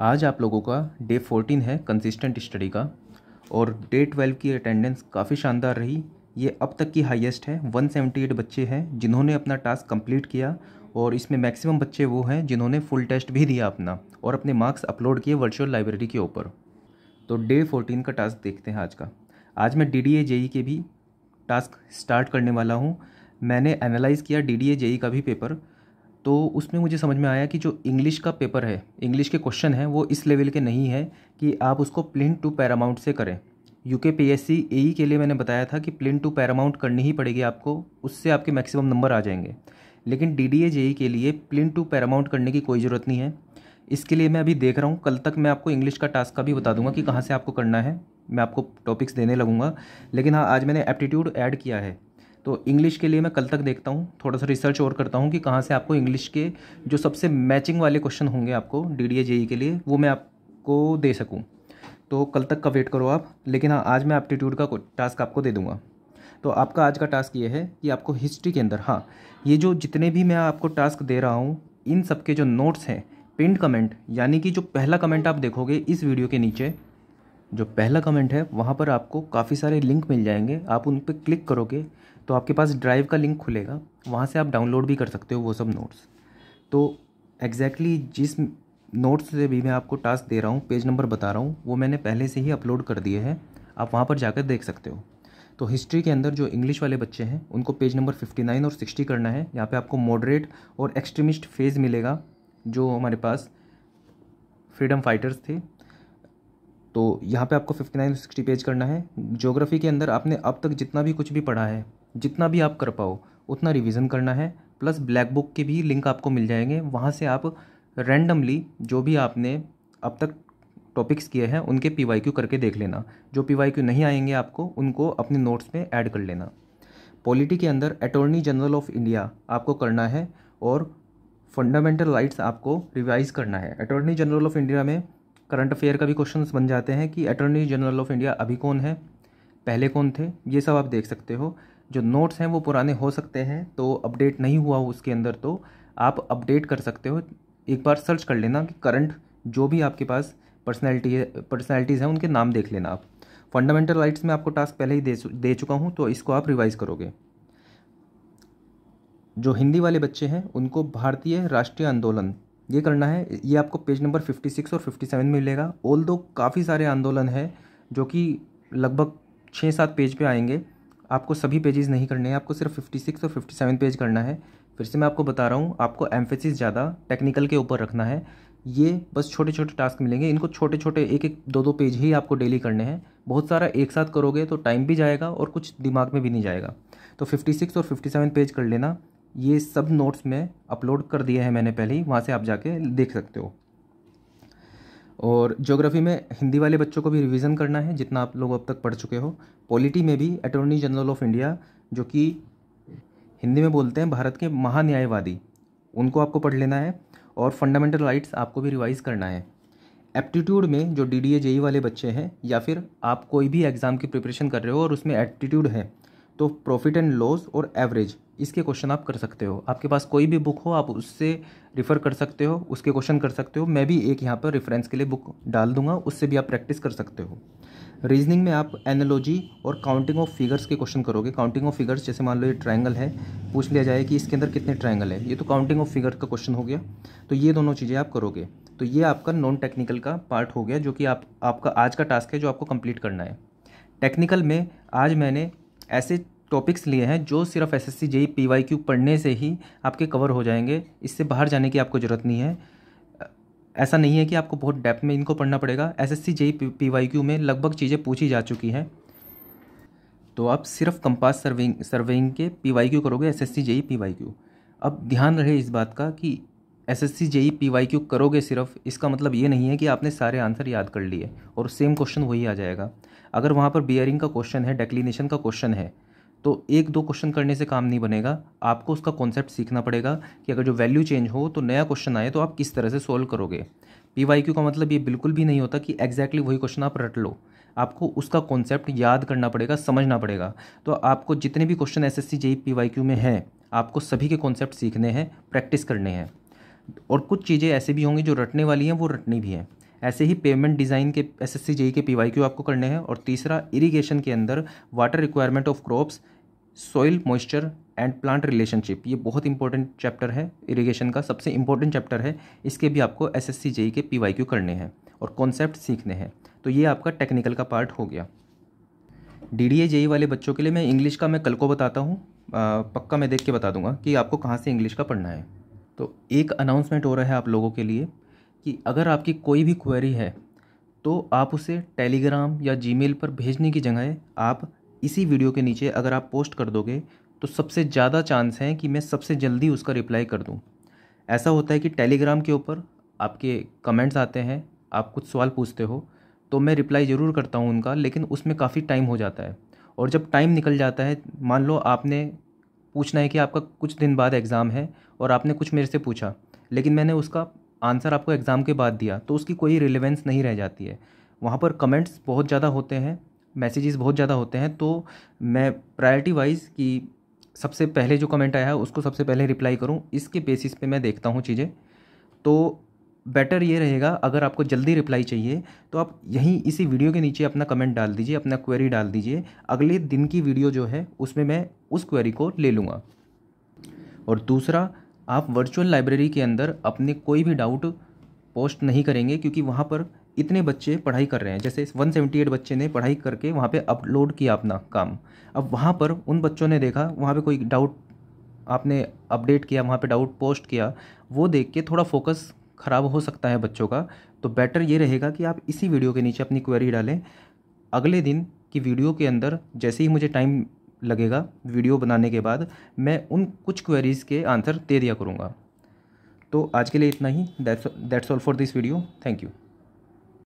आज आप लोगों का डे फोर्टीन है कंसिस्टेंट स्टडी का। और डे ट्वेल्व की अटेंडेंस काफ़ी शानदार रही। ये अब तक की हाईएस्ट है। 178 बच्चे हैं जिन्होंने अपना टास्क कंप्लीट किया और इसमें मैक्सिमम बच्चे वो हैं जिन्होंने फुल टेस्ट भी दिया अपना और अपने मार्क्स अपलोड किए वर्चुअल लाइब्रेरी के ऊपर। तो डे फोर्टीन का टास्क देखते हैं आज का। आज मैं डी डी ए के भी टास्क स्टार्ट करने वाला हूँ। मैंने एनालाइज़ किया डी डी ए का भी पेपर तो उसमें मुझे समझ में आया कि जो इंग्लिश का पेपर है इंग्लिश के क्वेश्चन हैं, वो इस लेवल के नहीं है कि आप उसको प्लिन टू पैरामाउंट से करें। यू के पी एस सी ए के लिए मैंने बताया था कि प्लिन टू पैरामाउंट करनी ही पड़ेगी आपको, उससे आपके मैक्सिमम नंबर आ जाएँगे। लेकिन डी डी ए जेई के लिए प्लिन टू पैरामाउंट करने की कोई ज़रूरत नहीं है। इसके लिए मैं अभी देख रहा हूँ, कल तक मैं आपको इंग्लिश का टास्क का भी बता दूँगा कि कहाँ से आपको करना है। मैं आपको टॉपिक्स देने लगूँगा। लेकिन हाँ आज मैंने एप्टीट्यूड ऐड किया है। तो इंग्लिश के लिए मैं कल तक देखता हूँ, थोड़ा सा रिसर्च और करता हूँ कि कहाँ से आपको इंग्लिश के जो सबसे मैचिंग वाले क्वेश्चन होंगे आपको डी डी e के लिए, वो मैं आपको दे सकूँ। तो कल तक का वेट करो आप, लेकिन हाँ आज मैं एप्टीट्यूड का टास्क आपको दे दूँगा। तो आपका आज का टास्क ये है कि आपको हिस्ट्री के अंदर हाँ ये जो जितने भी मैं आपको टास्क दे रहा हूँ, इन सब के जो नोट्स हैं पिंड कमेंट यानी कि जो पहला कमेंट आप देखोगे इस वीडियो के नीचे, जो पहला कमेंट है, वहाँ पर आपको काफ़ी सारे लिंक मिल जाएँगे। आप उन पर क्लिक करोगे तो आपके पास ड्राइव का लिंक खुलेगा। वहाँ से आप डाउनलोड भी कर सकते हो वो सब नोट्स तो एग्जैक्टली exactly जिस नोट्स से भी मैं आपको टास्क दे रहा हूँ पेज नंबर बता रहा हूँ, वो मैंने पहले से ही अपलोड कर दिए हैं। आप वहाँ पर जाकर देख सकते हो। तो हिस्ट्री के अंदर जो इंग्लिश वाले बच्चे हैं, उनको पेज नंबर फिफ्टी नाइन और सिक्सटी करना है। यहाँ पे आपको मॉडरेट और एक्सट्रीमिस्ट फ़ेज़ मिलेगा, जो हमारे पास फ्रीडम फाइटर्स थे। तो यहाँ पे आपको फिफ्टी नाइन सिक्सटी पेज करना है। ज्योग्राफी के अंदर आपने अब तक जितना भी कुछ भी पढ़ा है जितना भी आप कर पाओ, उतना रिवीजन करना है। प्लस ब्लैक बुक के भी लिंक आपको मिल जाएँगे। वहाँ से आप रैंडमली जो भी आपने अब तक टॉपिक्स किए हैं, उनके पी वाई क्यू करके देख लेना। जो पी वाई क्यू नहीं आएँगे आपको, उनको अपने नोट्स में ऐड कर लेना। पॉलिटी के अंदर अटॉर्नी जनरल ऑफ़ इंडिया आपको करना है और फंडामेंटल राइट्स आपको रिवाइज करना है। अटॉर्नी जनरल ऑफ़ इंडिया में करंट अफेयर का भी क्वेश्चन बन जाते हैं कि अटॉर्नी जनरल ऑफ़ इंडिया अभी कौन है, पहले कौन थे, ये सब आप देख सकते हो। जो नोट्स हैं वो पुराने हो सकते हैं तो अपडेट नहीं हुआ हो उसके अंदर तो आप अपडेट कर सकते हो। एक बार सर्च कर लेना कि करंट जो भी आपके पास पर्सनैलिटी है पर्सनैलिटीज़ हैं, उनके नाम देख लेना आप। फंडामेंटल राइट्स में आपको टास्क पहले ही दे दे चुका हूँ तो इसको आप रिवाइज करोगे। जो हिंदी वाले बच्चे हैं, उनको भारतीय राष्ट्रीय आंदोलन, ये करना है, ये आपको पेज नंबर फिफ्टी सिक्स और फिफ्टी सेवन मिलेगा। ऑल दो काफ़ी सारे आंदोलन हैं, जो कि लगभग छः सात पेज पे आएँगे आपको सभी पेजेस नहीं करने हैं, आपको सिर्फ़ फिफ्टी सिक्स और फिफ्टी सेवन पेज करना है। फिर से मैं आपको बता रहा हूँ, आपको एम्फेसिस ज़्यादा टेक्निकल के ऊपर रखना है। ये बस छोटे छोटे टास्क मिलेंगे, इनको छोटे छोटे एक एक दो दो पेज ही आपको डेली करने हैं। बहुत सारा एक साथ करोगे तो टाइम भी जाएगा और कुछ दिमाग में भी नहीं जाएगा। तो फिफ्टी सिक्स और फिफ्टी सेवन पेज कर लेना। ये सब नोट्स में अपलोड कर दिया है मैंने पहले ही, वहाँ से आप जाके देख सकते हो। और ज्योग्राफी में हिंदी वाले बच्चों को भी रिवीजन करना है, जितना आप लोग अब तक पढ़ चुके हो। पॉलिटी में भी अटॉर्नी जनरल ऑफ़ इंडिया जो कि हिंदी में बोलते हैं, भारत के महान्यायवादी, उनको आपको पढ़ लेना है और फंडामेंटल राइट्स आपको भी रिवाइज करना है। एप्टीट्यूड में जो डी डी ए वाले बच्चे हैं, या फिर आप कोई भी एग्ज़ाम की प्रिपरेशन कर रहे हो और उसमें एप्टीट्यूड है तो प्रॉफिट एंड लॉस और एवरेज इसके क्वेश्चन आप कर सकते हो। आपके पास कोई भी बुक हो, आप उससे रिफ़र कर सकते हो, उसके क्वेश्चन कर सकते हो। मैं भी एक यहाँ पर रेफरेंस के लिए बुक डाल दूँगा, उससे भी आप प्रैक्टिस कर सकते हो। रीजनिंग में आप एनोलॉजी और काउंटिंग ऑफ़ फिगर्स के क्वेश्चन करोगे। काउंटिंग ऑफ़ फिगर्स जैसे मान लो ये ट्रायंगल है, पूछ लिया जाए कि इसके अंदर कितने ट्रायंगल है। ये तो काउंटिंग ऑफ़ फिगर का क्वेश्चन हो गया। तो ये दोनों चीज़ें आप करोगे। तो ये आपका नॉन टेक्निकल का पार्ट हो गया, जो कि आप, आपका आज का टास्क है, जो आपको कंप्लीट करना है। टेक्निकल में आज मैंने ऐसे टॉपिक्स लिए हैं जो सिर्फ़ S S C JE P Y Q पढ़ने से ही आपके कवर हो जाएँगे। इससे बाहर जाने की आपको ज़रूरत नहीं है। ऐसा नहीं है कि आपको बहुत डेप्थ में इनको पढ़ना पड़ेगा। S S C JE P Y Q में लगभग चीज़ें पूछी जा चुकी हैं। तो आप सिर्फ़ कंपास सर्विंग सर्वेइंग के पी वाई क्यू करोगे S S C JE P Y Q अब ध्यान रहे इस बात का कि S S C JE P Y Q करोगे सिर्फ़, इसका मतलब ये नहीं है कि आपने सारे आंसर याद कर लिए और सेम क्वेश्चन वही आ जाएगा। अगर वहाँ पर बियरिंग का क्वेश्चन है डेक्लिनेशन का क्वेश्चन है तो एक दो क्वेश्चन करने से काम नहीं बनेगा। आपको उसका कॉन्सेप्ट सीखना पड़ेगा कि अगर जो वैल्यू चेंज हो तो नया क्वेश्चन आए तो आप किस तरह से सोल्व करोगे? पी वाई क्यू का मतलब ये बिल्कुल भी नहीं होता कि एग्जैक्टली वही क्वेश्चन आप रट लो। आपको उसका कॉन्सेप्ट याद करना पड़ेगा, समझना पड़ेगा। तो आपको जितने भी question S S C JE P Y Q में हैं, आपको सभी के कॉन्सेप्ट सीखने हैं प्रैक्टिस करने हैं। और कुछ चीज़ें ऐसे भी होंगी जो रटने वाली हैं, वो रटनी भी हैं। ऐसे ही पेमेंट डिज़ाइन के एस एस सी जेई के पी वाई क्यू आपको करने हैं। और तीसरा इरीगेशन के अंदर water requirement of crops soil moisture and plant relationship ये बहुत इंपॉर्टेंट चैप्टर है इरीगेशन का सबसे इंपॉर्टेंट चैप्टर है। इसके भी आपको एस एस सी के पी वाई क्यू करने हैं और कॉन्सेप्ट सीखने हैं। तो ये आपका टेक्निकल का पार्ट हो गया। डी डी ए जेई वाले बच्चों के लिए मैं इंग्लिश का मैं कल को बताता हूँ। पक्का मैं देख के बता दूँगा कि आपको कहाँ से इंग्लिश का पढ़ना है। तो एक अनाउंसमेंट हो रहा है आप लोगों के लिए कि अगर आपकी कोई भी क्वेरी है तो आप उसे टेलीग्राम या जीमेल पर भेजने की जगह आप इसी वीडियो के नीचे अगर आप पोस्ट कर दोगे तो सबसे ज़्यादा चांस है कि मैं सबसे जल्दी उसका रिप्लाई कर दूँ। ऐसा होता है कि टेलीग्राम के ऊपर आपके कमेंट्स आते हैं, आप कुछ सवाल पूछते हो तो मैं रिप्लाई ज़रूर करता हूँ उनका, लेकिन उसमें काफ़ी टाइम हो जाता है। और जब टाइम निकल जाता है, मान लो आपने पूछना है कि आपका कुछ दिन बाद एग्ज़ाम है, और आपने कुछ मेरे से पूछा, लेकिन मैंने उसका आंसर आपको एग्ज़ाम के बाद दिया तो उसकी कोई रिलेवेंस नहीं रह जाती है। वहाँ पर कमेंट्स बहुत ज़्यादा होते हैं मैसेजेस बहुत ज़्यादा होते हैं तो मैं प्रायोरिटी वाइज कि सबसे पहले जो कमेंट आया है, उसको सबसे पहले रिप्लाई करूँ। इसके बेसिस पे मैं देखता हूँ चीज़ें। तो बेटर ये रहेगा, अगर आपको जल्दी रिप्लाई चाहिए तो आप यहीं इसी वीडियो के नीचे अपना कमेंट डाल दीजिए, अपना क्वेरी डाल दीजिए। अगले दिन की वीडियो जो है, उसमें मैं उस क्वेरी को ले लूँगा। और दूसरा, आप वर्चुअल लाइब्रेरी के अंदर अपने कोई भी डाउट पोस्ट नहीं करेंगे, क्योंकि वहाँ पर इतने बच्चे पढ़ाई कर रहे हैं। जैसे 178 बच्चे ने पढ़ाई करके वहाँ पे अपलोड किया अपना काम। अब वहाँ पर उन बच्चों ने देखा, वहाँ पे कोई डाउट आपने अपडेट किया, वहाँ पे डाउट पोस्ट किया, वो देख के थोड़ा फोकस ख़राब हो सकता है बच्चों का। तो बेटर ये रहेगा कि आप इसी वीडियो के नीचे अपनी क्वेरी डालें। अगले दिन की वीडियो के अंदर जैसे ही मुझे टाइम लगेगा वीडियो बनाने के बाद, मैं उन कुछ क्वेरीज़ के आंसर दे दिया करूँगा। तो आज के लिए इतना ही। That's all for this video thank you